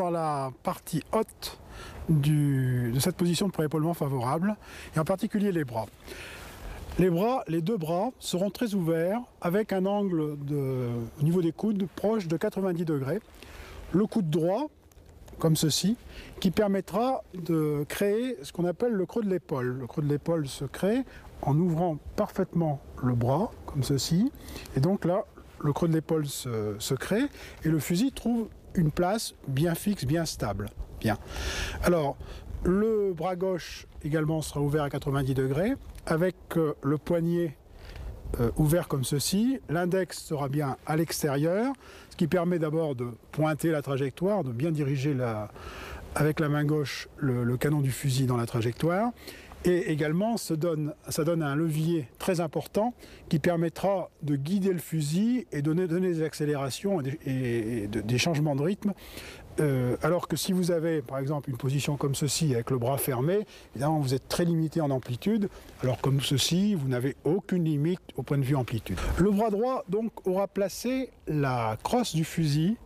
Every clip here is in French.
dans la partie haute de cette position de pré-épaulement favorable, et en particulier les bras. Les bras, les deux bras seront très ouverts avec un angle de- au niveau des coudes proche de 90 degrés. Le coude droit, comme ceci, qui permettra de créer ce qu'on appelle le creux de l'épaule. Le creux de l'épaule se crée en ouvrant parfaitement le bras, comme ceci. Et donc là, le creux de l'épaule se crée et le fusil trouve une place bien fixe, bien stable. Bien. Alors, le bras gauche également sera ouvert à 90 degrés avec euh, le poignet euh, ouvert comme ceci. L'index sera bien à l'extérieur, ce qui permet d'abord de pointer la trajectoire, de bien diriger la- avec la main gauche le, le canon du fusil dans la trajectoire. Et également, ça donne, un levier très important qui permettra de guider le fusil et donner, donner des accélérations et des, et- et de- des changements de rythme. Euh, alors que si vous avez, par exemple, une position comme ceci avec le bras fermé, évidemment, vous êtes très limité en amplitude. Alors comme ceci, vous n'avez aucune limite au point de vue amplitude. Le bras droit, donc, aura placé la crosse du fusil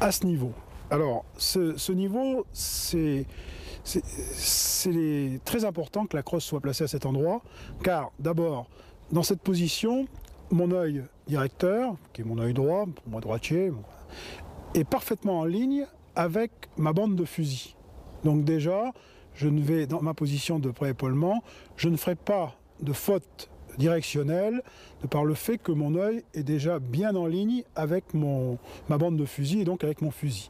à ce niveau. Alors, ce, niveau, c'est très important que la crosse soit placée à cet endroit, car d'abord, dans cette position, mon œil directeur, qui est mon œil droit, pour moi droitier, est parfaitement en ligne avec ma bande de fusil. Donc déjà, je ne vais, dans ma position de pré-épaulement, je ne ferai pas de faute directionnelle de par le fait que mon œil est déjà bien en ligne avec mon, ma bande de fusil et donc avec mon fusil.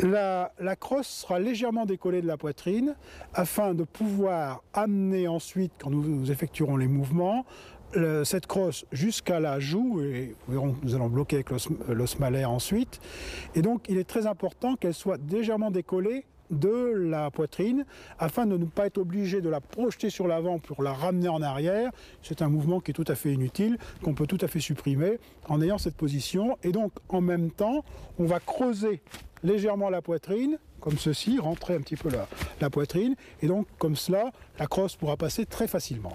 La, la crosse sera légèrement décollée de la poitrine afin de pouvoir amener ensuite, quand nous, effectuerons les mouvements, cette crosse jusqu'à la joue, et verrons que nous allons bloquer avec l'os malaire ensuite. Et donc il est très important qu'elle soit légèrement décollée de la poitrine afin de ne pas être obligé de la projeter sur l'avant pour la ramener en arrière. C'est un mouvement qui est tout à fait inutile, qu'on peut tout à fait supprimer en ayant cette position. Et donc en même temps, on va creuser légèrement la poitrine, comme ceci, rentrer un petit peu la, la poitrine, et donc comme cela, la crosse pourra passer très facilement.